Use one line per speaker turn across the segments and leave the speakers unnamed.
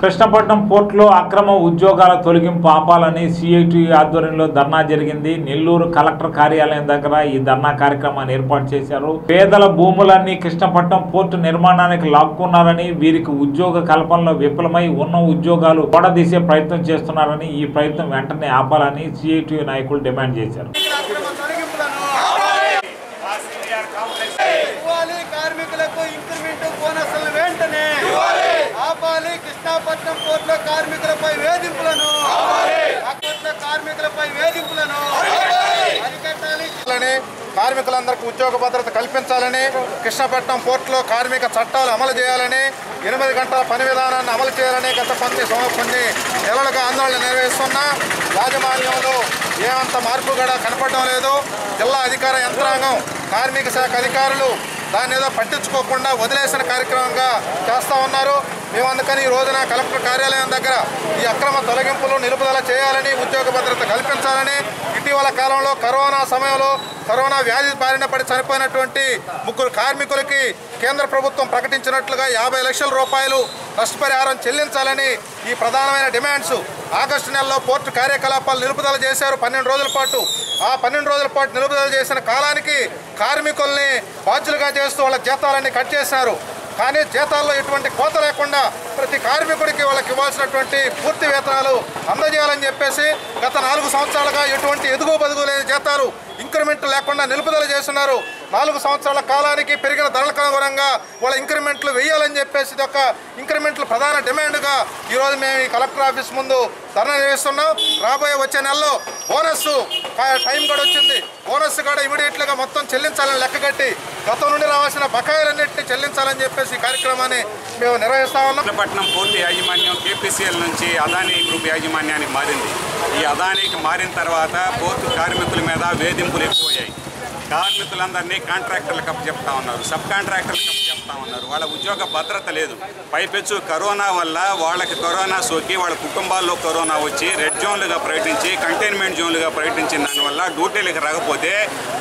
కృష్ణపట్నం పోర్టులో అక్రమ ఉద్యోగాల తొలగింపు ఆపాలని సిఐటి ఆధ్వర్యంలో ధర్నా జరిగింది. నెల్లూరు కలెక్టర్ కార్యాలయం దగ్గర ఈ ధర్నా కార్యక్రమాన్ని ఏర్పాటు చేశారు. పేదల భూములన్నీ కృష్ణపట్నం పోర్టు నిర్మాణానికి లాక్కున్నారని వీరికి ఉద్యోగ కల్పనలో విఫలమై ఉన్న ఉద్యోగాలు కూడదీసే ప్రయత్నం చేస్తున్నారని ఈ ప్రయత్నం వెంటనే ఆపాలని సిఐటి నాయకులు డిమాండ్ చేశారు.
కార్మికులకు ఇంక్రిమెంట్ వెంటనే కృష్ణాపట్నం పోర్టులో కార్మికులపై వేధింపులను కార్మికులపై వేధింపులను అరికట్టాలి.
కార్మికులందరికీ ఉద్యోగ భద్రత కల్పించాలని కృష్ణపట్నం పోర్టులో కార్మిక చట్టాలు అమలు చేయాలని ఎనిమిది గంటల పని విధానాన్ని అమలు చేయాలని గత కొన్ని సంవ- కొన్ని నెలలుగా ఆందోళన నిర్వహిస్తున్న యాజమాన్యంలో ఏమంత మార్పు కూడా కనపడడం లేదు. జిల్లా అధికార యంత్రాంగం కార్మిక శాఖ అధికారులు దాని ఏదో పట్టించుకోకుండా వదిలేసిన కార్యక్రమంగా చేస్తూ ఉన్నారు. మేము అందుకని ఈ రోజున కలెక్టర్ కార్యాలయం దగ్గర ఈ అక్రమ తొలగింపులు నిలుపుదల చేయాలని ఉద్యోగ భద్రత కల్పించాలని ఇటీవల కాలంలో కరోనా సమయంలో కరోనా వ్యాధి బారిన పడి చనిపోయినటువంటి ముగ్గురు కార్మికులకి కేంద్ర ప్రభుత్వం ప్రకటించినట్లుగా యాభై లక్షల రూపాయలు నష్టపరిహారం చెల్లించాలని ఈ ప్రధానమైన డిమాండ్స్ ఆగస్టు నెలలో పోర్టు కార్యకలాపాలు నిలుపుదల చేశారు. పన్నెండు రోజుల పాటు ఆ పన్నెండు రోజుల పాటు నిలుపుదల చేసిన కాలానికి కార్మికుల్ని బాధ్యులుగా చేస్తూ వాళ్ళ జీతాలన్నీ కట్ చేశారు. కానీ జీతాల్లో ఎటువంటి కోత లేకుండా ప్రతి కార్మికుడికి వాళ్ళకి ఇవ్వాల్సినటువంటి పూర్తి వేతనాలు అందజేయాలని చెప్పేసి గత నాలుగు సంవత్సరాలుగా ఎటువంటి ఎదుగు బదుగు లేని జీతాలు ఇంక్రిమెంట్ లేకుండా నిలుపుదల చేస్తున్నారు. నాలుగు సంవత్సరాల కాలానికి పెరిగిన ధరలకు అనుగుణంగా వాళ్ళ ఇంక్రిమెంట్లు వేయాలని చెప్పేసి ఇది ఒక ఇంక్రిమెంట్లు ప్రధాన డిమాండ్గా ఈరోజు మేము ఈ కలెక్టర్ ఆఫీస్ ముందు ధర్నా నిర్వహిస్తున్నాం. రాబోయే వచ్చే నెలలో బోనస్ టైం కూడా వచ్చింది. బోనస్ కూడా ఇమీడియట్లుగా మొత్తం చెల్లించాలని లెక్క కట్టి గతం నుండి రావాల్సిన బకాయిలన్నింటినీ చెల్లించాలని చెప్పేసి ఈ కార్యక్రమాన్ని మేము నిర్వహిస్తా ఉన్నాం.
పట్నం పూర్తి యాజమాన్యం కేపీసీఎల్ నుంచి అదానీ గ్రూప్ యాజమాన్యానికి మారింది. ఈ అదానీకి మారిన తర్వాత పోర్టు కార్మికుల మీద వేధింపులు ఎక్కువయ్యాయి. కార్మికులందరినీ కాంట్రాక్టర్లకు అప్పచెప్తా ఉన్నారు. సబ్ కాంట్రాక్టర్లకు అప్పచెప్తా ఉన్నారు. వాళ్ళ ఉద్యోగ భద్రత లేదు. పైపెచ్చు కరోనా వల్ల వాళ్ళకి కరోనా సోకి వాళ్ళ కుటుంబాల్లో కరోనా వచ్చి రెడ్ జోన్లుగా ప్రకటించి కంటైన్మెంట్ జోన్లుగా ప్రకటించిన దానివల్ల డ్యూటీలకు రాకపోతే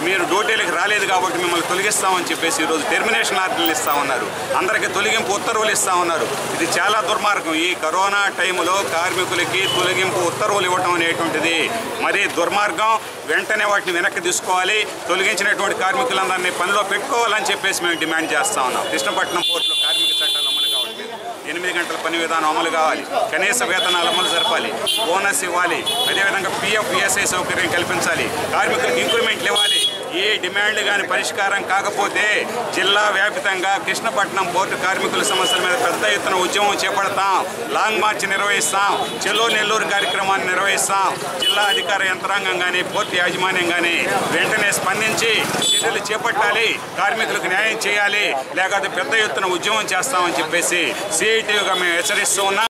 మీరు డ్యూటీలకు రాలేదు కాబట్టి మిమ్మల్ని తొలగిస్తామని చెప్పేసి ఈరోజు టెర్మినేషన్ ఆర్డర్లు ఇస్తా ఉన్నారు. అందరికీ తొలగింపు ఉత్తర్వులు ఇస్తా ఉన్నారు. ఇది చాలా దుర్మార్గం. ఈ కరోనా టైంలో కార్మికులకి తొలగింపు ఉత్తర్వులు ఇవ్వటం అనేటువంటిది మరి దుర్మార్గం. వెంటనే వాటిని వెనక్కి తీసుకోవాలి. తొలగించినటువంటి కార్మికులందరినీ పనిలో పెట్టుకోవాలని చెప్పేసి మేము డిమాండ్ చేస్తా ఉన్నాం. కృష్ణపట్నం పోర్టులో కార్మిక చట్టాలు అమలు కావట్లేదు. ఎనిమిది గంటల పని విధానం అమలు కావాలి. కనీస వేతనాలు అమలు జరపాలి. బోనస్ ఇవ్వాలి. అదేవిధంగా పిఎఫ్ ఈఎస్ఐ సౌకర్యం కల్పించాలి. కార్మికులకు ఇంక్రిమెంట్లు ఇవ్వాలి ఈ డిమాండ్ కానీ పరిష్కారం కాకపోతే జిల్లా వ్యాపితంగా కృష్ణపట్నం పోర్టు కార్మికుల సమస్యల మీద పెద్ద ఎత్తున ఉద్యమం చేపడతాం. Long March నిర్వహిస్తాం. చెలో నెల్లూరు కార్యక్రమాన్ని నిర్వహిస్తాం. జిల్లా అధికార యంత్రాంగం కానీ పోర్టు యాజమాన్యం కానీ వెంటనే స్పందించి చర్యలు చేపట్టాలి. కార్మికులకు న్యాయం చేయాలి. లేకపోతే పెద్ద ఎత్తున ఉద్యమం చేస్తామని చెప్పేసి సిఐటిగా మేము హెచ్చరిస్తూ ఉన్నాం.